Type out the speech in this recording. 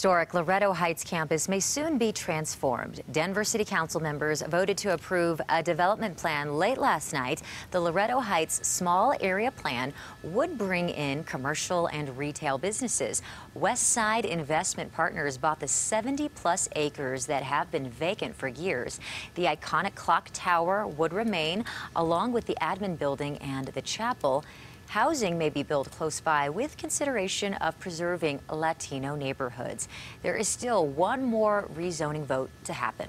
Historic Loretto Heights campus may soon be transformed. Denver City Council members voted to approve a development plan late last night. The Loretto Heights small area plan would bring in commercial and retail businesses. Westside Investment Partners bought the 70 plus acres that have been vacant for years. The iconic clock tower would remain, along with the admin building and the chapel. Housing may be built close by with consideration of preserving Latino neighborhoods. There is still one more rezoning vote to happen.